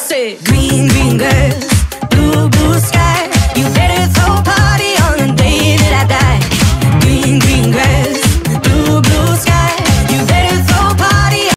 Say, Green, green girl.